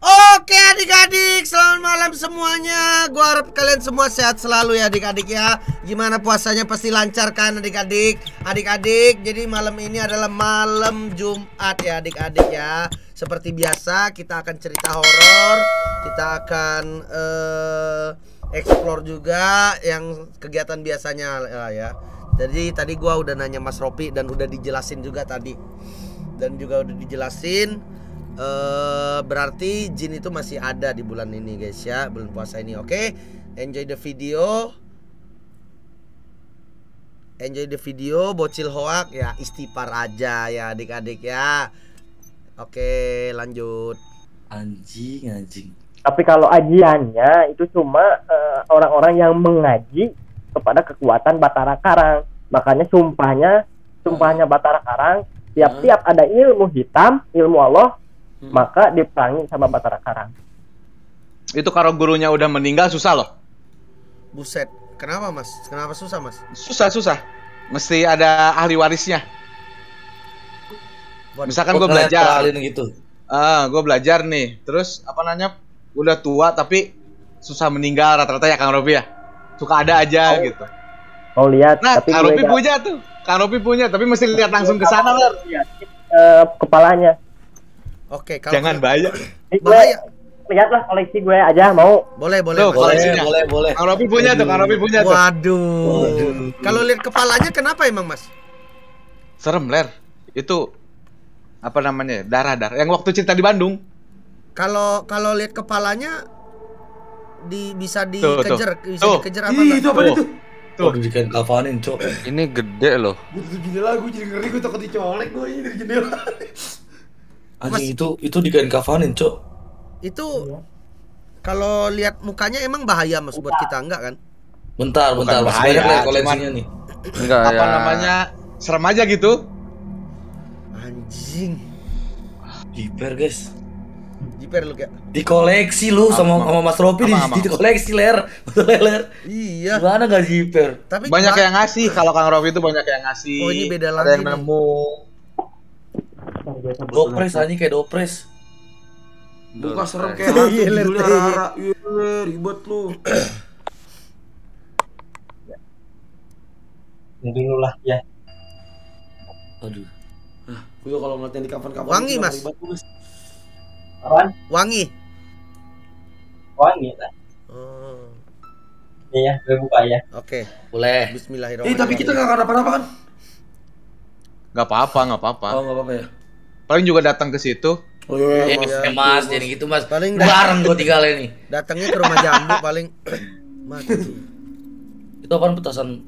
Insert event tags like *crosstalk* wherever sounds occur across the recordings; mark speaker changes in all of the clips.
Speaker 1: Oke adik-adik, selamat malam semuanya. Gua harap kalian semua sehat selalu ya adik-adik ya. Gimana puasanya pasti lancar kan adik-adik? Adik-adik, jadi malam ini adalah malam Jumat ya adik-adik ya. Seperti biasa kita akan cerita horor, kita akan eh explore juga yang kegiatan biasanya ya, ya. Jadi tadi gua udah nanya Mas Ropi dan udah dijelasin juga tadi. Dan juga udah dijelasin eh berarti jin itu masih ada di bulan ini guys ya, bulan puasa ini. Oke. Enjoy the video. Enjoy the video, bocil hoak ya istighfar aja ya adik-adik ya. Oke, lanjut.
Speaker 2: Anjing, anjing.
Speaker 3: Tapi kalau ajiannya itu cuma eh, orang-orang yang mengaji kepada kekuatan Batara Karang. Makanya sumpahnya, sumpahnya Batara Karang, tiap-tiap ada ilmu hitam, ilmu Allah,
Speaker 2: Hmm.
Speaker 3: maka diperangi sama Batara Karang.
Speaker 4: Itu kalau gurunya udah meninggal susah loh.
Speaker 1: Buset. Kenapa, Mas? Kenapa susah, Mas?
Speaker 4: Susah susah. Mesti ada ahli warisnya.
Speaker 1: Waduh.
Speaker 4: Misalkan
Speaker 2: Oh,
Speaker 4: gue
Speaker 2: kalian
Speaker 4: belajar,
Speaker 2: gitu.
Speaker 4: ah gue belajar nih. Terus apa namanya? Udah tua tapi susah meninggal rata-rata ya Kang Robi ya. Suka ada aja
Speaker 3: Oh.
Speaker 4: gitu.
Speaker 3: Mau lihat,
Speaker 4: Nah,
Speaker 3: tapi
Speaker 4: Kang Robi punya tuh. Kang Robi punya, tapi mesti lihat langsung ke sana, Ler.
Speaker 3: eh, kepalanya.
Speaker 1: Oke, kalau
Speaker 4: Jangan
Speaker 3: gue
Speaker 1: Bahaya.
Speaker 3: lihatlah koleksi gue aja mau.
Speaker 1: Boleh, boleh.
Speaker 4: Tuh,
Speaker 1: boleh.
Speaker 2: Boleh,
Speaker 4: Koleksinya.
Speaker 2: boleh, boleh.
Speaker 4: Kang Robi punya tuh, Kang Robi punya tuh.
Speaker 1: Waduh. Kalau lihat kepalanya kenapa emang, Mas?
Speaker 4: Serem, Ler. Itu apa namanya? Darah-darah. Yang waktu cerita di Bandung.
Speaker 1: Kalau kalau lihat kepalanya di bisa
Speaker 4: Tuh, tuh.
Speaker 1: dikejar, bisa
Speaker 4: Tuh.
Speaker 1: dikejar apa
Speaker 5: Ih,
Speaker 1: enggak?
Speaker 5: itu apa
Speaker 4: Tuh.
Speaker 5: itu?
Speaker 2: Tuh, dikain kafanin, cok.
Speaker 6: Ini gede loh.
Speaker 5: Gue jendela, gue jadi ngeri, gue takut dicolek gue ini dari jendela.
Speaker 2: Anjing itu itu dikain kafanin, cok.
Speaker 1: Itu kalau lihat mukanya emang bahaya Mas buat kita enggak kan?
Speaker 2: Bentar,
Speaker 4: Bukan
Speaker 2: bentar.
Speaker 4: Bahaya,
Speaker 2: banyak koleksinya
Speaker 4: cuman-
Speaker 2: nih.
Speaker 6: Enggak
Speaker 4: apa
Speaker 6: ya.
Speaker 4: namanya? Serem aja gitu.
Speaker 1: Anjing.
Speaker 2: Hiper, guys.
Speaker 1: Jiper lu kayak.
Speaker 2: Dikoleksi lu sama sama Mas Robi di, dikoleksi ler. *laughs* Ler.
Speaker 1: Iya.
Speaker 2: Gimana enggak hiper?
Speaker 1: Tapi
Speaker 4: banyak
Speaker 1: ba-
Speaker 4: yang ngasih kalau Kang Robi itu banyak yang ngasih
Speaker 1: Oh, ini beda
Speaker 4: ada
Speaker 1: lagi
Speaker 4: yang
Speaker 1: nih.
Speaker 2: Dopres anjing kayak dopres.
Speaker 5: Buka serem kayak hantu
Speaker 1: Iya, Ler,
Speaker 5: judulnya. Rara. Iya, ribet lu. *clears throat*
Speaker 3: Jadi lu lah ya.
Speaker 2: Aduh.
Speaker 5: Gue kalau ngeliatin di kapan-kapan
Speaker 1: Wangi, Mas.
Speaker 5: ribet, Mas.
Speaker 3: Apaan?
Speaker 1: wangi.
Speaker 3: Wangi lah.
Speaker 1: Oh,
Speaker 3: Iya, gue buka ya.
Speaker 1: Oke.
Speaker 2: Boleh.
Speaker 1: Bismillahirrahmanirrahim.
Speaker 5: Eh, tapi kita gak akan apa-apa kan?
Speaker 4: nggak apa-apa nggak apa-apa
Speaker 5: Oh, gak apa-apa ya.
Speaker 4: Paling juga datang ke situ
Speaker 5: Oh iya,
Speaker 2: Eh,
Speaker 5: Mas.
Speaker 2: eh, mas, jadi gitu mas.
Speaker 1: Paling
Speaker 2: Bareng gua tiga ini.
Speaker 1: datangnya ke rumah jambu paling *coughs* mati.
Speaker 2: Itu apaan petasan?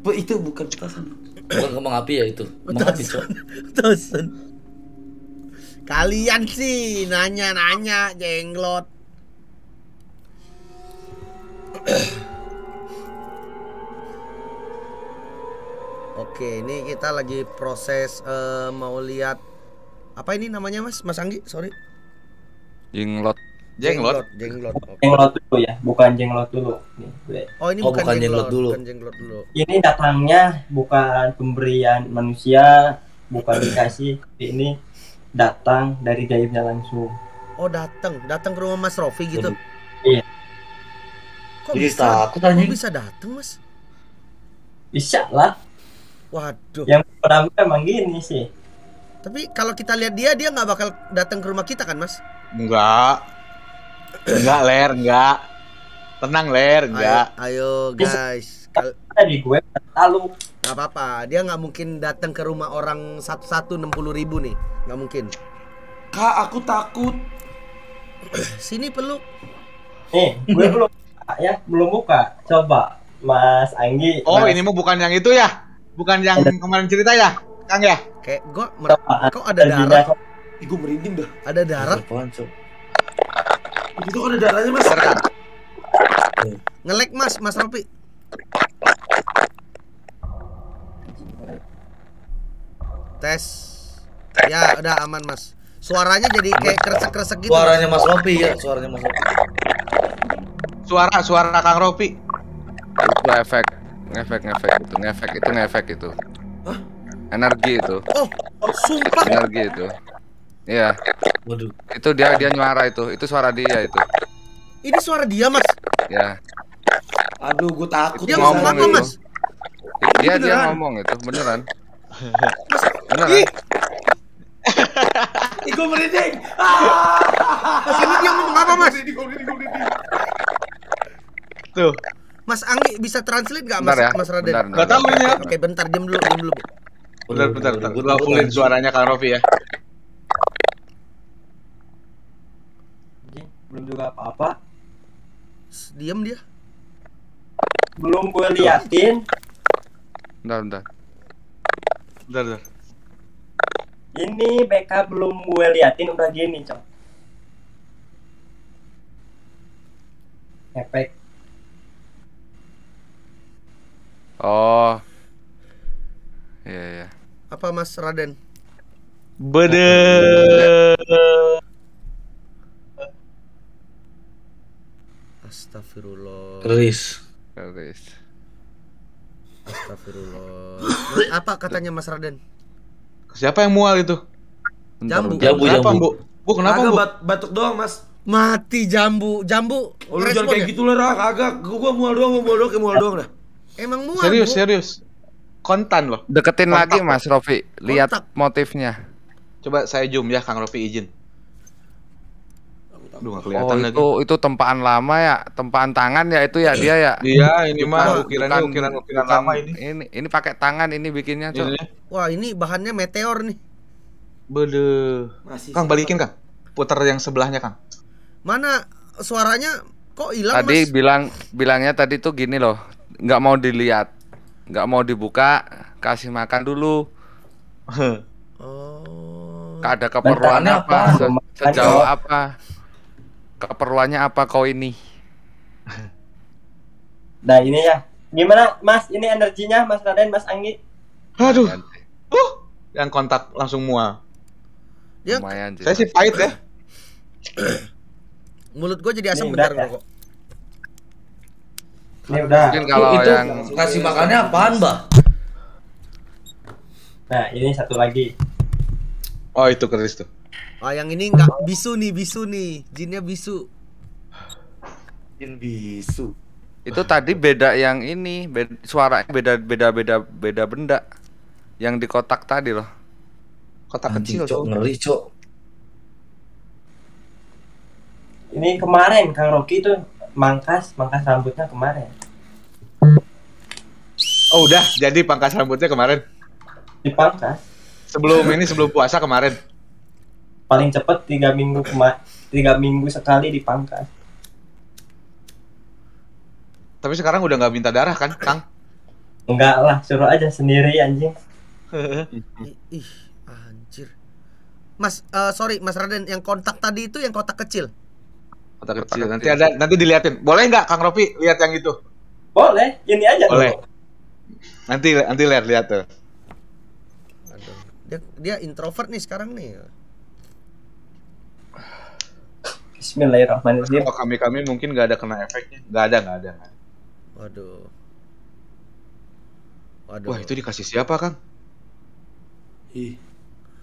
Speaker 5: Bu, itu bukan petasan.
Speaker 2: Bukan kembang api ya itu. Kembang api, cok.
Speaker 1: Tosen. Kalian sih nanya-nanya jenglot. *coughs* Oke, ini kita lagi proses eh, mau lihat apa ini namanya Mas? Mas Anggi, sorry.
Speaker 4: Jenglot
Speaker 1: jenglot. Oke.
Speaker 3: Jenglot dulu ya, bukan jenglot dulu.
Speaker 1: Oh, ini
Speaker 2: Oh,
Speaker 1: bukan,
Speaker 2: bukan
Speaker 1: jenglot,
Speaker 2: jenglot dulu.
Speaker 1: bukan jenglot dulu.
Speaker 3: Ini datangnya bukan pemberian manusia, bukan dikasih, ini datang dari gaibnya langsung.
Speaker 1: Oh, datang, datang ke rumah Mas Rofi gitu.
Speaker 3: Iya.
Speaker 1: Kok
Speaker 2: Jadi
Speaker 1: bisa?
Speaker 2: takut
Speaker 1: Kok bisa datang, Mas?
Speaker 3: Bisa lah.
Speaker 1: Waduh.
Speaker 3: Yang pertama emang gini sih.
Speaker 1: Tapi kalau kita lihat dia, dia nggak bakal datang ke rumah kita kan, Mas?
Speaker 4: enggak enggak ler enggak tenang ler enggak
Speaker 1: Ayo, ayo guys. Kal
Speaker 3: Tadi gue lalu
Speaker 1: nggak apa-apa. Dia nggak mungkin datang ke rumah orang satu-satu enam puluh ribu nih. Nggak mungkin.
Speaker 5: Kak, aku takut.
Speaker 1: Sini peluk.
Speaker 3: nih, gue belum buka ya, belum buka. Coba Mas Anggi.
Speaker 4: oh
Speaker 3: Mas-
Speaker 4: ini mah bukan yang itu ya bukan yang kemarin cerita ya Kang ya
Speaker 1: Kayak gua mer- kok ada darah?
Speaker 5: Ih, gue merinding dah.
Speaker 1: Ada darah?
Speaker 2: Apaan?
Speaker 5: Itu kan ada darahnya, Mas.
Speaker 1: Ngelek Mas, Mas Ropi. Tes. Ya, udah aman, Mas. Suaranya jadi kayak kresek-kresek gitu.
Speaker 2: Suaranya Mas Ropi ya, suaranya Mas Ropi.
Speaker 4: suara suara Kang Ropi
Speaker 6: Itu efek. Ngefek, ngefek itu. Ngefek itu, ngefek itu. Energi itu.
Speaker 1: Oh, sumpah.
Speaker 6: Energi itu. Iya,
Speaker 2: Waduh.
Speaker 6: itu dia dia nyuara itu. Itu suara dia itu.
Speaker 1: Ini suara dia, Mas.
Speaker 6: Ya.
Speaker 5: Aduh, gue takut.
Speaker 1: Dia
Speaker 6: ngomong
Speaker 1: apa,
Speaker 6: itu.
Speaker 1: Mas?
Speaker 6: Dia dia
Speaker 5: beneran.
Speaker 6: ngomong itu beneran.
Speaker 1: Mas,
Speaker 6: Beneran.
Speaker 1: ih, *laughs*
Speaker 5: Ih, gue merinding. Ah!
Speaker 1: Mas ini dia ngomong apa, Mas?
Speaker 4: Tuh.
Speaker 1: Mas Anggi bisa translate nggak, Mas,
Speaker 6: Bentar ya.
Speaker 1: Mas Raden?
Speaker 6: Bentar, bentar.
Speaker 4: Gak tahu ini ya.
Speaker 1: Oke, bentar, diam dulu, diam dulu.
Speaker 4: Bentar, bentar, bentar.
Speaker 2: Gua-
Speaker 4: fullin suaranya Kang Rofi ya.
Speaker 3: belum juga apa-apa
Speaker 1: Diam dia.
Speaker 3: belum gue liatin
Speaker 6: Bentar, bentar.
Speaker 4: Bentar, bentar.
Speaker 3: ini BK belum gue liatin udah gini cok efek
Speaker 6: Oh. Iya, iya.
Speaker 1: Apa Mas Raden?
Speaker 4: Bede.
Speaker 1: Astagfirullah.
Speaker 2: Keris.
Speaker 6: Keris.
Speaker 1: Astagfirullah. Mas, apa katanya Mas Raden?
Speaker 4: Siapa yang mual itu?
Speaker 1: Jambu.
Speaker 2: Jambu,
Speaker 4: Kenapa,
Speaker 2: jambu.
Speaker 4: Bu? Bu, kenapa, Bu?
Speaker 5: bat- batuk doang, Mas.
Speaker 1: Mati jambu, jambu.
Speaker 5: Oh, lu jangan kayak
Speaker 1: ya?
Speaker 5: gitu lah. Kagak. Gue gua mual doang, mual doang, kayak mual doang dah.
Speaker 1: Emang mual.
Speaker 4: Serius,
Speaker 1: Bu.
Speaker 4: serius. Kontan loh.
Speaker 6: Deketin
Speaker 4: Kontak,
Speaker 6: lagi. Mas Rofi. Lihat
Speaker 1: Kontak.
Speaker 6: motifnya.
Speaker 4: Coba saya zoom ya, Kang Rofi izin. Aduh, gak
Speaker 6: Oh,
Speaker 4: kelihatan lagi.
Speaker 6: itu itu tempaan lama ya, tempaan tangan ya itu ya dia ya.
Speaker 4: Iya, ini mah ukirannya
Speaker 6: bukan-
Speaker 4: ukiran-ukiran
Speaker 6: bukan-
Speaker 4: lama ini.
Speaker 6: Ini ini pakai tangan ini bikinnya, Cok.
Speaker 4: Ini.
Speaker 1: Wah, ini bahannya meteor nih.
Speaker 4: Bede.
Speaker 5: Masih
Speaker 4: Kang balikin, Kang. Putar yang sebelahnya, Kang.
Speaker 1: Mana suaranya kok hilang,
Speaker 6: Tadi
Speaker 1: Mas?
Speaker 6: bilang bilangnya tadi tuh gini loh, nggak mau dilihat, nggak mau dibuka, kasih makan dulu. *laughs*
Speaker 1: Oh.
Speaker 6: Ada keperluan
Speaker 2: Bentarnya
Speaker 6: apa?
Speaker 2: apa?
Speaker 6: Se- Sejauh apa? Keperluannya apa kau ini? *laughs*
Speaker 3: nah ini ya gimana mas ini energinya mas Raden mas Anggi
Speaker 4: Aduh. Uh, yang kontak langsung mual.
Speaker 1: Dia
Speaker 6: Lumayan sih.
Speaker 4: Saya sih pahit ya. *coughs*
Speaker 1: mulut gue jadi asam bentar
Speaker 3: ya?
Speaker 1: kok.
Speaker 3: Ini udah
Speaker 6: Mungkin kalau
Speaker 2: itu
Speaker 6: yang
Speaker 2: kasih makannya apaan, Mbak?
Speaker 3: nah ini satu lagi
Speaker 4: Oh, itu keris tuh.
Speaker 1: Ah, yang ini nggak bisu nih, bisu nih. Jinnya bisu.
Speaker 2: Jin bisu.
Speaker 6: itu tadi beda yang ini, beda, suaranya beda beda beda beda benda. Yang di kotak tadi loh.
Speaker 4: Kotak
Speaker 2: Anjing,
Speaker 4: kecil
Speaker 2: Cok,
Speaker 4: tuh.
Speaker 2: ngeri, Cok.
Speaker 3: ini kemarin Kang Rocky itu mangkas mangkas rambutnya kemarin
Speaker 4: Oh, udah. Jadi pangkas rambutnya kemarin.
Speaker 3: dipangkas
Speaker 4: Sebelum ini sebelum puasa kemarin.
Speaker 3: paling cepet tiga minggu kema tiga minggu sekali dipangkas
Speaker 4: Tapi sekarang udah nggak minta darah kan, Kang?
Speaker 3: enggak lah suruh aja sendiri anjing
Speaker 1: Ih, ih, anjir. Mas, eh, sorry, Mas Raden, yang kontak tadi itu yang kotak kecil.
Speaker 4: Kotak
Speaker 6: Kotak
Speaker 4: kecil. Nanti
Speaker 6: kecil.
Speaker 4: ada nanti diliatin. Boleh nggak Kang Rofi lihat yang itu?
Speaker 3: boleh ini aja
Speaker 4: Boleh.
Speaker 3: dulu.
Speaker 4: Nanti nanti lihat lihat tuh.
Speaker 1: Aduh. Dia dia introvert nih sekarang nih.
Speaker 3: Bismillahirrahmanirrahim
Speaker 4: Kalau kami kami mungkin nggak ada kena efeknya. Nggak ada nggak ada. nggak ada.
Speaker 1: Waduh. Waduh.
Speaker 4: Wah itu dikasih siapa Kang?
Speaker 2: Ih,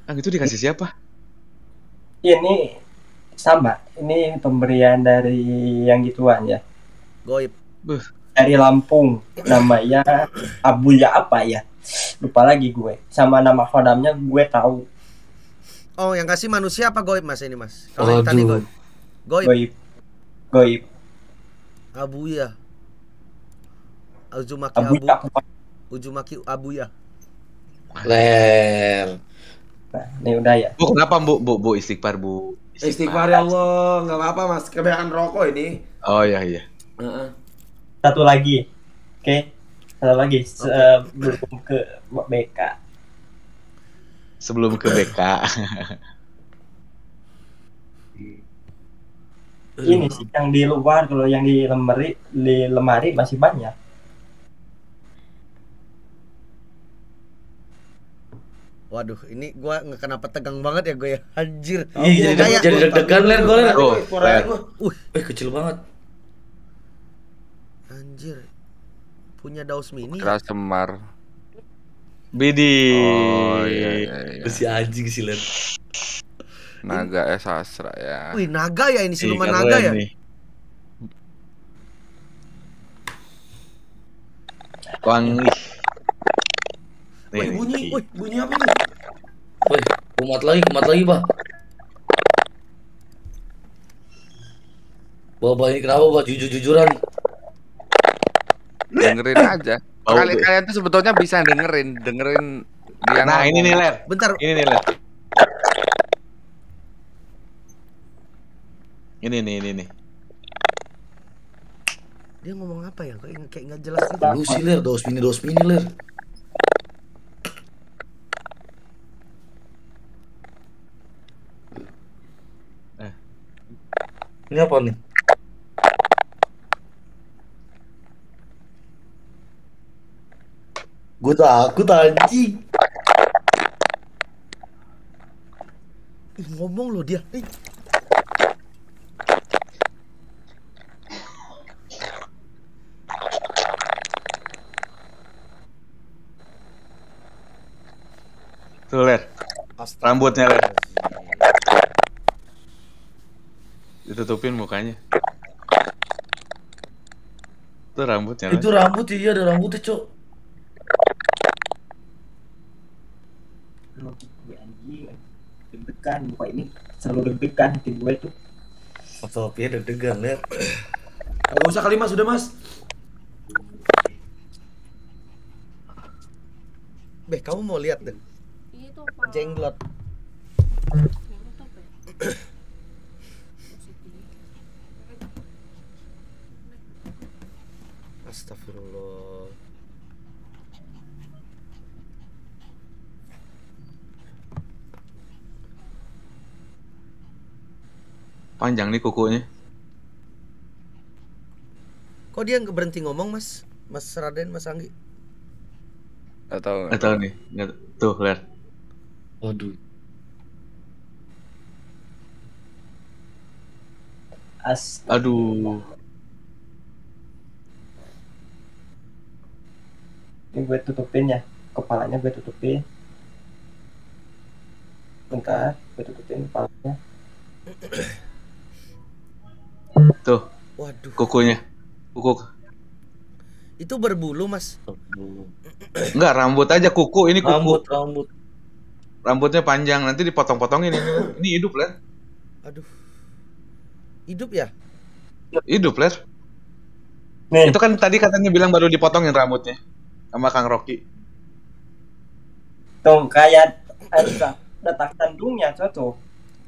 Speaker 4: Kang itu dikasih siapa?
Speaker 3: ini sama ini pemberian dari yang gituan ya
Speaker 1: goib.
Speaker 3: dari Lampung namanya Abuya apa ya lupa lagi gue sama nama khodamnya gue tahu
Speaker 1: Oh, yang kasih manusia apa goib Mas ini, Mas? Kalau yang tadi goib. Goib.
Speaker 3: goib goib
Speaker 1: Abuya. Uzumaki
Speaker 3: Abuya
Speaker 1: Abu. Uzumaki Abuya.
Speaker 2: ler.
Speaker 3: nah ini udah ya
Speaker 4: Bu kenapa Bu? Bu Bu istighfar Bu.
Speaker 5: Istighfar ya Allah, nggak apa-apa mas. Kebanyakan rokok ini.
Speaker 4: Oh iya iya.
Speaker 5: Heeh.
Speaker 3: satu lagi oke satu lagi sebelum ke BK
Speaker 4: Sebelum ke BK.
Speaker 3: ini sih yang di luar kalau yang di lemari di lemari masih banyak
Speaker 1: Waduh, ini gua nggak kenapa tegang banget ya gue ya. Anjir.
Speaker 2: Ih, jadi
Speaker 1: Kayak-
Speaker 2: jadi deg-degan ler gue ler.
Speaker 4: Oh,
Speaker 5: gua.
Speaker 2: Eh, kecil banget.
Speaker 1: Anjir. Punya Daus Mini. ya?
Speaker 6: Keras semar.
Speaker 4: Bidi.
Speaker 6: Oh iya iya. iya.
Speaker 2: Si anjing sih ler.
Speaker 6: Naga es sastra ya.
Speaker 1: Wih, naga ya ini siluman
Speaker 4: keren
Speaker 1: naga ya.
Speaker 4: nih. Wangi. Nih,
Speaker 5: Wih, bunyi, wih, bunyi apa tuh?
Speaker 2: Kumat lagi, kumat lagi, Pak. Bapak ini kenapa, Pak? Jujur-jujuran.
Speaker 6: Dengerin aja.
Speaker 4: Bau
Speaker 6: Kali
Speaker 4: tuh.
Speaker 6: kalian tuh sebetulnya bisa dengerin, dengerin dia
Speaker 4: Nah, ini nih, Ler.
Speaker 1: Bentar,
Speaker 4: Ini nih, Ler. Ini nih, ini nih.
Speaker 1: dia ngomong apa ya? Kayak kayak nggak jelas gitu.
Speaker 2: Lu sih, Ler. Dos mini, dos mini, Ler. Ini apa nih? Gue takut anjing.
Speaker 1: Ih, ngomong loh dia. Ih,
Speaker 4: Tuh, Ler. Rambutnya, Ler. Ditutupin mukanya. Tuh rambutnya.
Speaker 2: Itu rambut iya ada rambutnya, Cok.
Speaker 3: deg-degan muka ini selalu deg-degan hati gue tuh
Speaker 2: Fotokopinya deg-degan, Ler.
Speaker 5: Gak usah kali mas, udah mas.
Speaker 1: Beh, kamu mau lihat deh.
Speaker 7: Itu apa?
Speaker 1: Jenglot.
Speaker 7: Jenglot apa ya?
Speaker 1: Astagfirullah.
Speaker 4: Panjang nih kukunya.
Speaker 1: Kok dia nggak berhenti ngomong, Mas? Mas Raden, Mas Anggi.
Speaker 6: Atau
Speaker 4: tahu nih. Nggak Tuh, Ler.
Speaker 2: Waduh.
Speaker 3: as
Speaker 4: Aduh.
Speaker 3: Ini gue tutupin ya kepalanya gue tutupin bentar gue tutupin kepalanya
Speaker 4: Tuh,
Speaker 1: Waduh,
Speaker 4: kukunya. Kuku.
Speaker 1: itu berbulu, Mas.
Speaker 4: Enggak, rambut aja kuku. Ini kuku.
Speaker 2: Rambut, rambut.
Speaker 4: Rambutnya panjang. Nanti dipotong-potongin ini. Ini hidup, Ler.
Speaker 1: Aduh. Hidup ya?
Speaker 4: Hidup, Ler.
Speaker 3: nih
Speaker 4: Itu kan tadi katanya bilang baru dipotongin rambutnya. Sama Kang Rocky.
Speaker 3: tuh kayak ada detak jantungnya cocok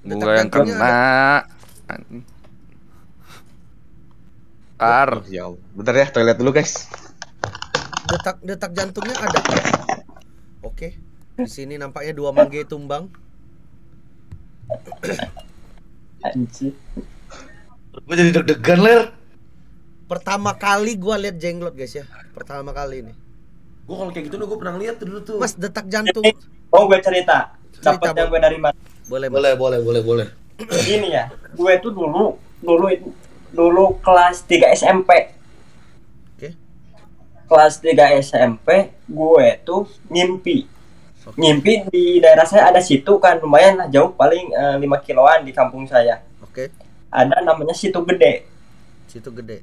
Speaker 1: Detak
Speaker 6: gua yang
Speaker 1: jantungnya
Speaker 6: kena. Ar,
Speaker 4: Oh, ya. Bentar ya, toilet dulu, guys.
Speaker 1: Detak detak jantungnya ada. Oke. Di sini nampaknya dua mangge tumbang.
Speaker 3: anjir
Speaker 2: Gue jadi deg-degan, Ler.
Speaker 1: Pertama kali gua lihat jenglot, guys ya. Pertama kali nih.
Speaker 5: Gue kalau kayak gitu gue pernah lihat dulu tuh.
Speaker 1: Mas, detak jantung.
Speaker 3: oh gue cerita
Speaker 1: Cerita,
Speaker 3: dapatnya
Speaker 1: Bang.
Speaker 3: gue dari mana
Speaker 1: Boleh.
Speaker 2: Boleh, boleh, boleh, boleh.
Speaker 3: ini ya gue tuh dulu dulu dulu kelas 3 SMP
Speaker 1: Oke.
Speaker 3: kelas 3 SMP gue tuh ngimpi ngimpi di daerah saya ada situ kan lumayan lah jauh paling eh, 5 kiloan di kampung saya
Speaker 1: Oke.
Speaker 3: ada namanya situ gede
Speaker 1: Situ gede.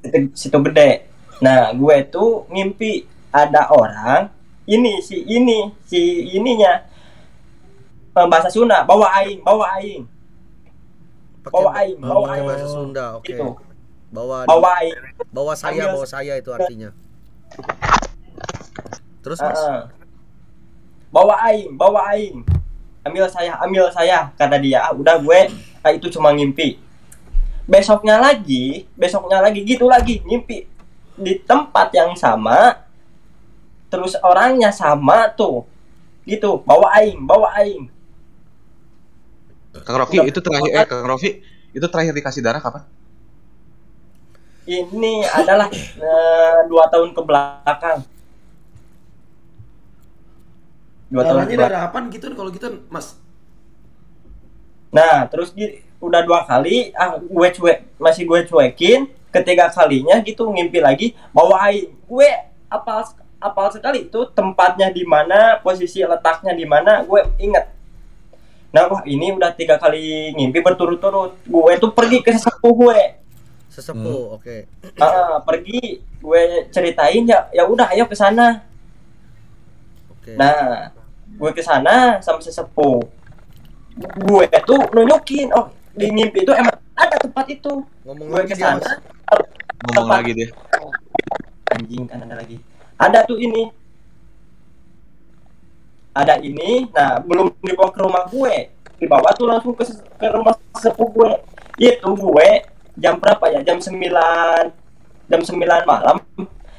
Speaker 3: situ, situ gede nah gue tuh ngimpi ada orang ini si ini si ininya eh, bahasa Sunda bawa aing bawa aing Bawa aing,
Speaker 1: bawa
Speaker 3: aing.
Speaker 1: bahasa Sunda. Oke.
Speaker 3: Gitu.
Speaker 1: Bawa
Speaker 3: bawa aing
Speaker 1: bawa saya, bawa saya itu artinya. Terus, Mas?
Speaker 3: Bawa aing bawa aing ambil saya ambil saya kata dia ah, udah gue ah, itu cuma ngimpi besoknya lagi besoknya lagi gitu lagi ngimpi di tempat yang sama terus orangnya sama tuh gitu bawa aing bawa aing
Speaker 4: Kang Rocky, itu terakhir eh Kang Rofi, itu terakhir dikasih darah kapan?
Speaker 3: ini adalah eh, dua tahun ke belakang dua tahun ke
Speaker 5: darah apaan gitu kalau gitu mas?
Speaker 3: Nah, terus udah dua kali, ah gue cuek, masih gue cuekin. Ketiga kalinya gitu ngimpi lagi bawa aing. Gue apal apal sekali itu tempatnya di mana, posisi letaknya di mana, gue inget. Nah, wah ini udah tiga kali ngimpi berturut-turut. Gue tuh pergi ke sesepuh gue.
Speaker 1: Sesepuh, oke.
Speaker 3: Ah, pergi gue ceritain ya ya udah ayo ke sana.
Speaker 1: Oke.
Speaker 3: Nah, gue ke sana sama sesepuh. Gue tuh nunjukin, oh di mimpi itu emang ada tempat itu.
Speaker 1: Ngomong
Speaker 3: Gue ke sana.
Speaker 4: Ngomong
Speaker 3: Tempat-
Speaker 4: lagi deh.
Speaker 3: Anjing kan ada lagi. Ada tuh ini. Ada ini, nah belum dibawa ke rumah gue. Dibawa tuh langsung ke, ke rumah sesepuh gue. Itu gue jam berapa ya? Jam 9 jam 9 malam.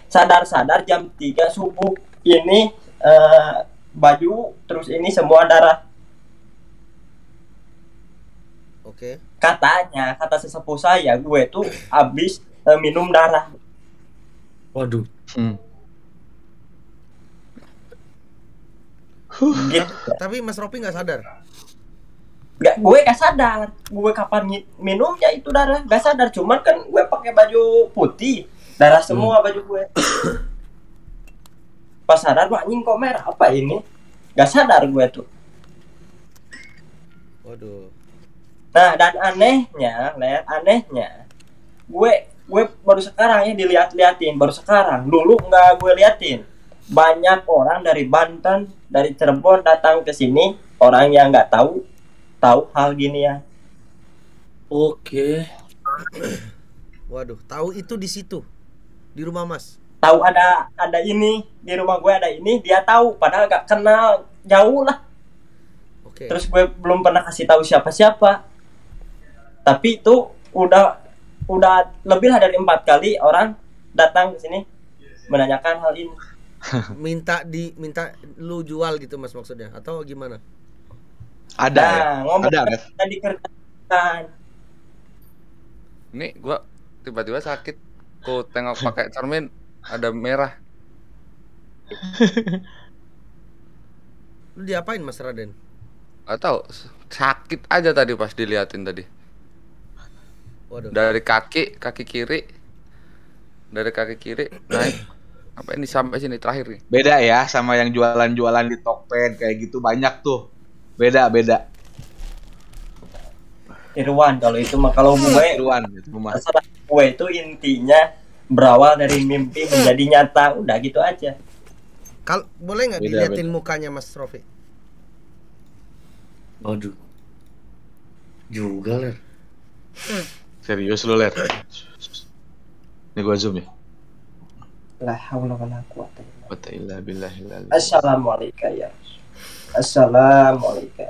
Speaker 3: Sadar-sadar jam 3 subuh. Ini eh, baju terus ini semua darah.
Speaker 1: Oke.
Speaker 3: Katanya, kata sesepuh saya, gue tuh habis eh, minum darah.
Speaker 2: Waduh.
Speaker 4: Hmm.
Speaker 3: Gitu.
Speaker 1: Tapi Mas Ropi nggak sadar.
Speaker 3: Gak, gue gak sadar. Gue kapan mi- minumnya itu darah. Gak sadar cuman kan gue pakai baju putih. Darah semua baju gue. Pas sadar wah anjing kok merah? Apa ini? Gak sadar gue tuh.
Speaker 1: Waduh.
Speaker 3: nah dan anehnya ler anehnya gue gue baru sekarang ya dilihat-liatin baru sekarang. Dulu nggak gue liatin banyak orang dari Banten dari Cirebon datang ke sini orang yang nggak tahu tahu hal gini ya
Speaker 2: Oke.
Speaker 1: Waduh, tahu itu di situ. Di rumah Mas.
Speaker 3: tahu ada ada ini di rumah gue ada ini dia tahu padahal gak kenal jauh lah
Speaker 1: Oke.
Speaker 3: terus gue belum pernah kasih tahu siapa siapa tapi itu udah udah lebih lah dari empat kali orang datang ke sini menanyakan hal ini
Speaker 1: minta di minta lu jual gitu Mas maksudnya atau gimana?
Speaker 4: Ada ya?
Speaker 3: nah ngomong
Speaker 4: Ada,
Speaker 3: dikerjakan
Speaker 6: Ini gua tiba-tiba sakit. Ku tengok pakai cermin ada merah.
Speaker 1: Lu diapain Mas Raden?
Speaker 6: Gak tahu sakit aja tadi pas diliatin tadi.
Speaker 1: Waduh.
Speaker 6: Dari kaki, kaki kiri. Dari kaki kiri naik. Apa ini sampai sini terakhir nih.
Speaker 4: Beda ya sama yang jualan-jualan di Tokped kayak gitu banyak tuh. Beda, beda.
Speaker 3: Irwan kalau itu mah kalau gue
Speaker 4: Irwan gitu rumah.
Speaker 3: masalah gue itu intinya berawal dari mimpi menjadi nyata udah gitu aja
Speaker 1: Kal boleh nggak
Speaker 4: Beda,
Speaker 1: diliatin mukanya Mas Rofi?
Speaker 2: Waduh. Juga ler.
Speaker 4: Serius lu, Ler. Ini gua zoom ya.
Speaker 3: La haula wala quwata illa Assalamualaikum ya. Assalamualaikum.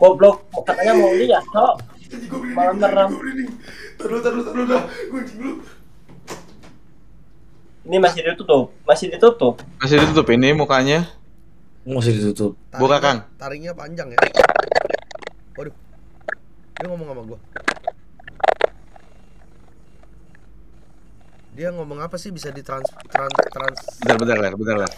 Speaker 3: Goblok, katanya mau lihat, kok malam merem.
Speaker 5: Taruh, taruh, taruh, dah. Gue dulu.
Speaker 3: Ini masih ditutup, masih ditutup.
Speaker 4: Masih ditutup ini mukanya.
Speaker 2: Masih ditutup.
Speaker 4: Buka, Kang.
Speaker 1: Taringnya panjang ya. Waduh. Dia ngomong sama gua. Dia ngomong apa sih bisa ditrans trans trans
Speaker 4: Bentar, bentar, Ler, bentar, Ler.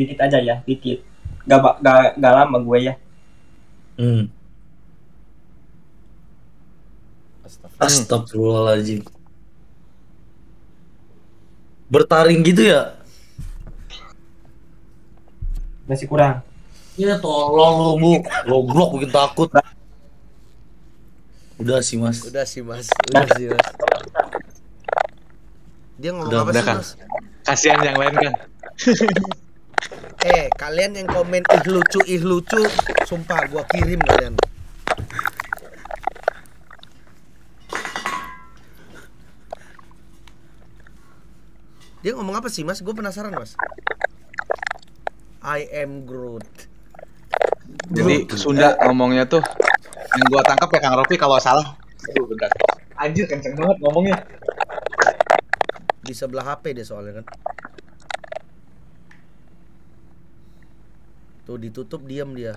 Speaker 3: Dikit aja ya, dikit. Gak, gak, gak lama gue ya.
Speaker 2: Hmm. Astagfirullahaladzim. Bertaring gitu ya?
Speaker 3: Masih kurang.
Speaker 2: Ya tolong lu bu, goblok bikin takut. Udah sih mas.
Speaker 1: Udah sih mas, udah sih mas. Dia ngomong
Speaker 2: Udah,
Speaker 1: apa
Speaker 4: udah,
Speaker 1: sih
Speaker 4: Kang.
Speaker 1: mas?
Speaker 4: Kasihan yang lain kan. *laughs*
Speaker 1: Eh kalian yang komen ih lucu ih lucu, sumpah gua kirim kalian. Dia ngomong apa sih mas? Gue penasaran mas. I am Groot.
Speaker 4: Jadi Sunda ngomongnya tuh yang gua tangkap ya Kang Rofi kalau salah. Aduh, bentar. Anjir kenceng banget ngomongnya.
Speaker 1: Di sebelah HP dia soalnya kan. Tuh ditutup diam dia.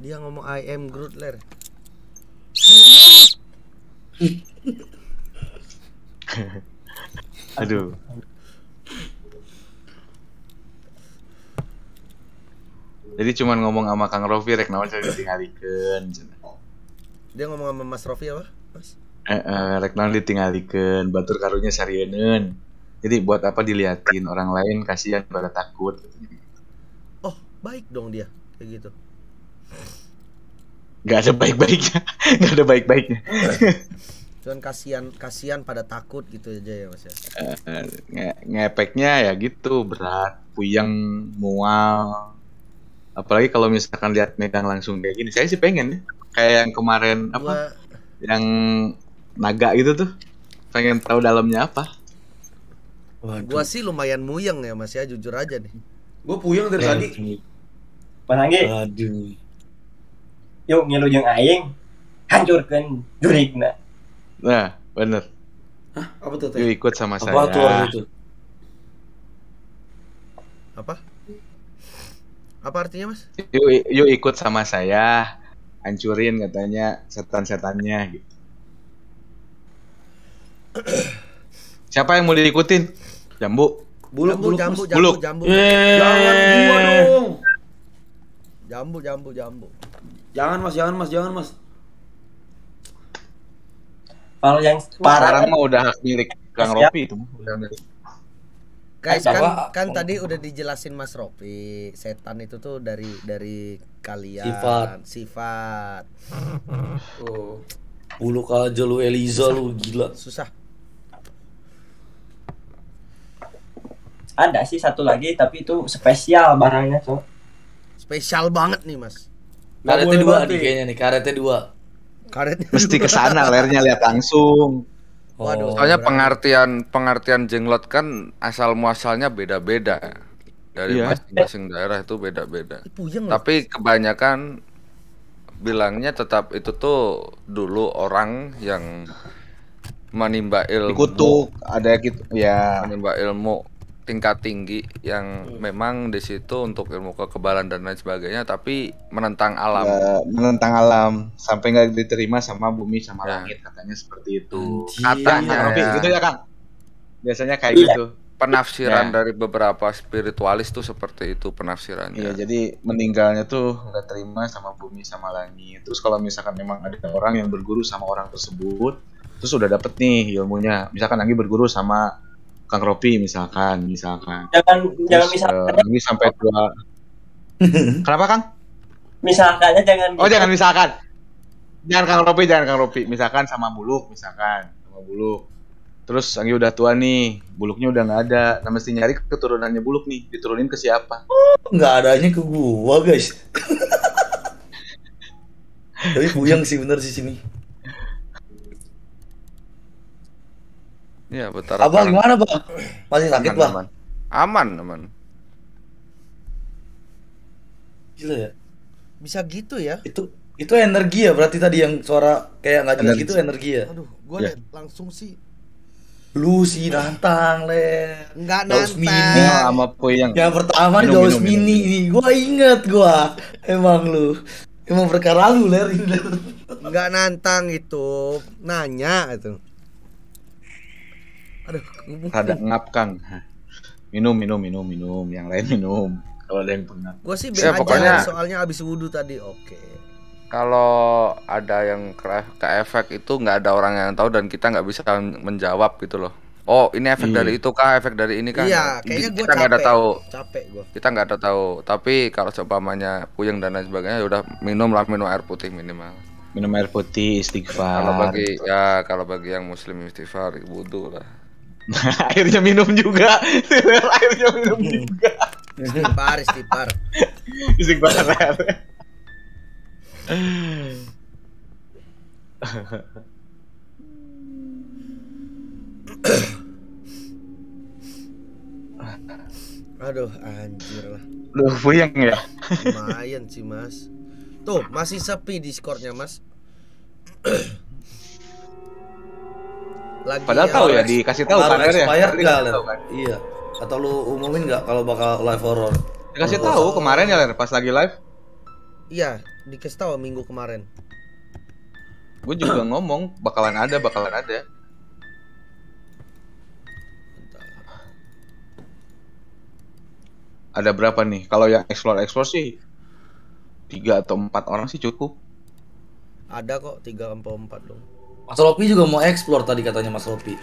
Speaker 1: dia ngomong I am Groot ler.
Speaker 4: Aduh. Jadi cuman ngomong sama Kang Rofi rek naon saya ditinggalikeun.
Speaker 1: Dia ngomong sama Mas Rofi apa? Mas?
Speaker 4: Eh, eh, rek naon ditinggalikeun, batur karunya sarieun. Jadi buat apa diliatin orang lain kasihan pada takut.
Speaker 1: Oh, baik dong dia kayak gitu.
Speaker 4: Gak ada baik-baiknya, *laughs* gak ada baik-baiknya.
Speaker 1: Cuman kasihan kasihan pada takut gitu aja ya Mas ya.
Speaker 4: Eh, nge- ngepeknya ya gitu berat, puyeng, mual. Apalagi kalau misalkan lihat megang langsung kayak gini, saya sih pengen ya. Kayak yang kemarin apa?
Speaker 1: Gua
Speaker 4: yang naga gitu tuh pengen tahu dalamnya apa
Speaker 2: Waduh.
Speaker 1: gua sih lumayan muyeng ya Mas ya, jujur aja nih.
Speaker 5: Gue puyeng dari tadi.
Speaker 3: Mas Anggi
Speaker 2: Aduh.
Speaker 3: yuk ngilu jeung aing hancurkeun jurigna
Speaker 4: nah bener
Speaker 5: Apa tuh
Speaker 4: yuk
Speaker 5: teh?
Speaker 4: ikut sama
Speaker 2: Apa
Speaker 4: saya
Speaker 2: tuh waktu itu?
Speaker 1: Apa? Apa artinya Mas?
Speaker 4: yuk, yuk ikut sama saya hancurin katanya setan-setannya gitu siapa yang mau diikutin jambu
Speaker 5: Buluk,
Speaker 1: jambu,
Speaker 5: buluk,
Speaker 1: jambu, jambu,
Speaker 4: Buluk.
Speaker 1: jambu,
Speaker 2: Eh.
Speaker 5: Jangan gua dong.
Speaker 1: jambu, jambu, jambu.
Speaker 5: Jangan mas, jangan mas, jangan mas.
Speaker 3: kalau yang
Speaker 4: sekarang
Speaker 3: parah
Speaker 4: mah udah hak milik Kang. Ropi itu udah milik
Speaker 1: Guys, kan kan tadi udah dijelasin Mas Ropi, setan itu tuh dari dari kalian
Speaker 2: Sifat.
Speaker 1: sifat.
Speaker 5: Oh.
Speaker 2: Buluk aja lu Eliza lu gila.
Speaker 1: Susah.
Speaker 3: ada sih satu lagi tapi itu spesial barangnya so
Speaker 1: Spesial banget nih, Mas.
Speaker 2: Karetnya dua nih
Speaker 5: nih.
Speaker 2: kayaknya nih, karetnya dua.
Speaker 1: Karetnya
Speaker 4: mesti ke sana lernya lihat langsung
Speaker 1: Waduh.
Speaker 2: Oh.
Speaker 6: Soalnya pengertian pengertian jenglot kan asal muasalnya beda-beda. Dari
Speaker 4: Iya.
Speaker 6: masing-masing daerah itu beda-beda. Tapi kebanyakan bilangnya tetap itu tuh dulu orang yang menimba ilmu,
Speaker 4: dikutuk ada gitu ya
Speaker 6: menimba ilmu tingkat tinggi yang memang di situ untuk ilmu kekebalan dan lain sebagainya, tapi menentang alam.
Speaker 4: Ya, menentang alam sampai nggak diterima sama bumi sama
Speaker 6: Ya.
Speaker 4: langit katanya seperti itu.
Speaker 2: Anjir.
Speaker 6: Katanya ya.
Speaker 4: gitu ya Kang. Biasanya kayak
Speaker 3: Iya.
Speaker 4: gitu.
Speaker 6: Penafsiran
Speaker 4: Ya.
Speaker 6: dari beberapa spiritualis tuh seperti itu penafsirannya.
Speaker 4: Iya, jadi meninggalnya tuh nggak terima sama bumi sama langit. Terus kalau misalkan memang ada orang yang berguru sama orang tersebut, terus udah dapet nih ilmunya. Misalkan Anggi berguru sama Kang Ropi misalkan, misalkan.
Speaker 3: jangan jangan
Speaker 4: Terus,
Speaker 3: misalkan
Speaker 4: eh, Anggi sampai tua. *laughs* Kenapa Kang?
Speaker 3: misalkannya jangan
Speaker 4: Oh jangan misalkan. Jangan Kang Ropi, jangan Kang Ropi. Misalkan sama Buluk, misalkan sama Buluk. Terus Anggi udah tua nih, Buluknya udah nggak ada. Nah mesti nyari keturunannya Buluk nih, diturunin ke siapa?
Speaker 2: Nggak adanya ke gua guys. *laughs* Tapi puyeng sih bener sih sini.
Speaker 6: Iya, betul.
Speaker 2: Abang gimana bang? Masih sakit
Speaker 6: Aman,
Speaker 2: bang?
Speaker 6: aman. Aman, aman.
Speaker 2: Gila ya.
Speaker 1: Bisa gitu ya?
Speaker 2: Itu itu energi ya berarti tadi yang suara kayak nggak jelas gitu energi ya.
Speaker 1: Aduh, gua
Speaker 4: Ya.
Speaker 1: liat langsung sih
Speaker 2: Lu sih nantang le.
Speaker 1: enggak
Speaker 2: Daus
Speaker 1: nantang.
Speaker 2: mini.
Speaker 4: Sama Puyeng.
Speaker 2: Yang pertama nih
Speaker 4: Minum,
Speaker 2: Daus
Speaker 4: minum,
Speaker 2: mini nih. Gua inget gua. Emang lu. Emang perkara lu ler ini.
Speaker 1: Enggak nantang itu, nanya itu. Aduh,
Speaker 4: Rada ngap Kang. Minum, minum, minum, minum. Yang lain minum. *laughs* Kalau ada yang pengap.
Speaker 1: gua sih
Speaker 6: Ya, pokoknya-
Speaker 1: soalnya abis wudhu tadi. Oke.
Speaker 6: Kalau ada yang ke, ke efek itu nggak ada orang yang tahu dan kita nggak bisa menjawab gitu loh. Oh, ini efek
Speaker 4: Iya.
Speaker 6: dari itu kah? Efek dari ini kah?
Speaker 1: Iya, kayaknya gua
Speaker 6: kita nggak ada tahu.
Speaker 1: Capek gua.
Speaker 6: Kita nggak ada tahu. Tapi kalau seumpamanya puyeng dan lain sebagainya, ya udah minum lah minum air putih minimal.
Speaker 4: Minum air putih, istighfar.
Speaker 6: Kalau bagi ya kalau bagi yang muslim istighfar, wudhu lah. *laughs*
Speaker 4: airnya minum juga. *laughs* airnya minum juga.
Speaker 1: Istighfar, istighfar. *laughs*
Speaker 4: Istighfar.
Speaker 1: Aduh, anjir lah.
Speaker 4: Duh, puyeng ya.
Speaker 1: Lumayan sih, Mas. Tuh, masih sepi Discordnya, Mas. Lagi
Speaker 4: Padahal tahu ya dikasih tahu kan ya. kan.
Speaker 2: Iya. Atau lu umumin nggak kalau bakal live horror?
Speaker 4: Dikasih tahu kemarin ya Ler pas lagi live.
Speaker 1: Iya, dikasih tahu minggu kemarin.
Speaker 4: Gue juga *clears throat* ngomong bakalan ada, bakalan ada. Ada berapa nih? Kalau yang explore explore sih tiga atau empat orang sih cukup.
Speaker 1: Ada kok 3 sampai 4 dong.
Speaker 2: Mas Lopi juga mau explore tadi katanya Mas Lopi.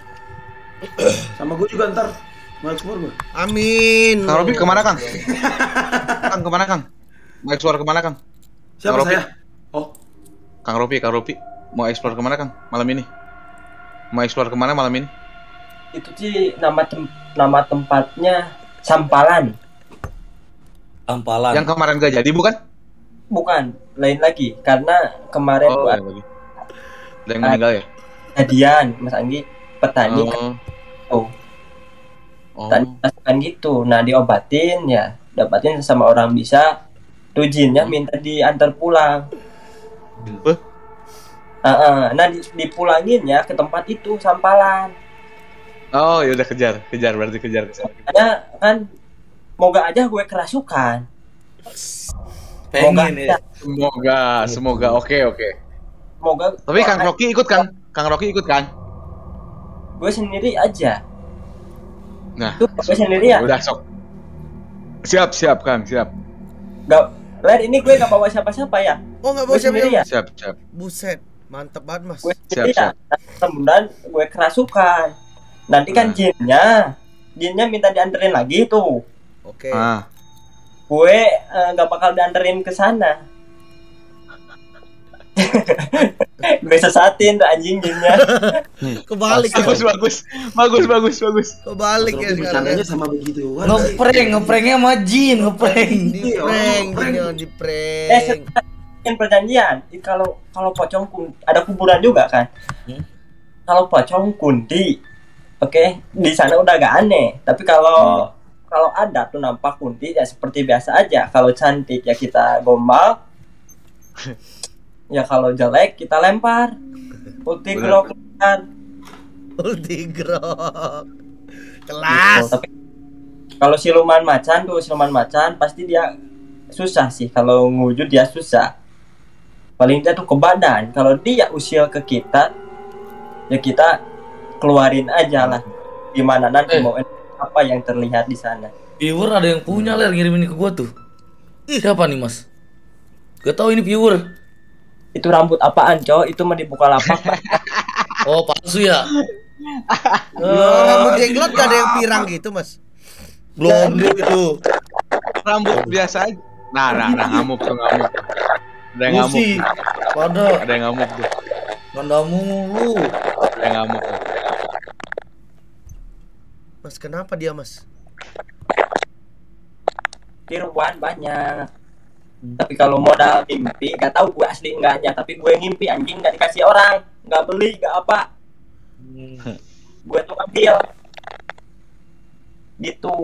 Speaker 2: *coughs*
Speaker 5: Sama gue juga ntar mau ekspor gue.
Speaker 1: Amin.
Speaker 4: Kang Robi ke mana Kang? *coughs* Kang ke mana Kang? Mau explore ke mana Kang?
Speaker 5: Siapa
Speaker 4: Robi.
Speaker 5: saya? Oh,
Speaker 4: Kang Robi, Kang Robi mau explore ke mana Kang? Malam ini? Mau explore ke mana malam ini?
Speaker 3: Itu sih nama tem- nama tempatnya Sampalan.
Speaker 2: Tampalan.
Speaker 4: Yang kemarin gak jadi bukan?
Speaker 3: Bukan, lain lagi. Karena kemarin
Speaker 4: Oh, yang lagi. Ada yang meninggal ya?
Speaker 3: kejadian Mas Anggi petani
Speaker 4: Oh.
Speaker 3: oh.
Speaker 4: Oh.
Speaker 3: tadi kan gitu nah diobatin ya dapatin sama orang bisa tuh jinnya minta diantar pulang? Ah, ah. nah di, dipulangin ya ke tempat itu sampalan
Speaker 4: Oh, ya udah kejar, kejar berarti kejar ke sana.
Speaker 3: kan moga aja gue kerasukan
Speaker 2: Pengen ya.
Speaker 4: Semoga, semoga oke oke.
Speaker 3: Moga
Speaker 4: Tapi Kang Rocky ikut Kang, Kang Rocky ikut kan?
Speaker 3: gue sendiri aja
Speaker 4: Nah,
Speaker 3: tuh gue sendiri ya
Speaker 4: udah sok. Siap, siap Kang, siap.
Speaker 3: gak Ler ini gue gak bawa siapa-siapa ya
Speaker 1: Oh, enggak
Speaker 3: gue
Speaker 1: bawa siapa
Speaker 3: sendiri ya
Speaker 4: Siap, siap.
Speaker 1: Buset, mantep banget, Mas.
Speaker 3: gue
Speaker 4: Siap,
Speaker 3: sendiri ya kemudian gue kerasukan nanti kan
Speaker 4: Nah.
Speaker 3: jinnya jinnya minta dianterin lagi tuh
Speaker 1: Oke.
Speaker 4: Ah,
Speaker 3: gue eh, nggak bakal dianterin ke sana *laughs* gue sesatin tuh anjing jinnya
Speaker 1: Kebalik ya.
Speaker 4: bagus, bagus, bagus, bagus, bagus.
Speaker 1: Kebalik ya
Speaker 5: bercandanya
Speaker 1: ya.
Speaker 5: sama begitu.
Speaker 2: Ngeprank, ngepranknya sama Jin, ngeprank.
Speaker 1: Di prank, gini di
Speaker 3: eh
Speaker 1: prank.
Speaker 3: kan perjanjian kalau kalau pocong kun- ada kuburan juga kan
Speaker 2: Hmm.
Speaker 3: kalau pocong kunti oke di sana udah gak aneh tapi kalau kalau ada tuh nampak kunti ya seperti biasa aja kalau cantik ya kita gombal *laughs* ya kalau jelek kita lempar ulti
Speaker 4: Bener.
Speaker 3: gerokan
Speaker 1: Ulti grok. Kelas.
Speaker 3: tapi kalau siluman macan tuh siluman macan pasti dia susah sih kalau ngujud dia susah paling dia tuh ke badan kalau dia usil ke kita ya kita keluarin aja lah gimana nanti
Speaker 2: Eh.
Speaker 3: mau apa yang terlihat di sana
Speaker 2: Viewer ada yang punya ler ngirimin ke gua tuh. Siapa nih mas? Gak tahu ini viewer.
Speaker 3: Itu rambut apaan cowok itu mah dibuka lapak Pak. *laughs*
Speaker 2: Oh palsu ya?
Speaker 1: Oh, rambut jenglot gak ada yang pirang gitu, Mas.
Speaker 2: Blonde itu.
Speaker 4: Rambut biasa aja. Nah, nah, nah, ngamuk tuh ngamuk. Ada yang ngamuk.
Speaker 2: Pada
Speaker 4: Ada yang ngamuk tuh.
Speaker 2: kandamu lu.
Speaker 4: Ada yang ngamuk. tuh.
Speaker 1: Mas, kenapa dia, Mas?
Speaker 3: tiruan banyak tapi kalau modal mimpi gak tahu gue asli enggaknya. Tapi gue ngimpi anjing gak dikasih orang. Nggak beli gak apa. Gue tuh ambil. Gitu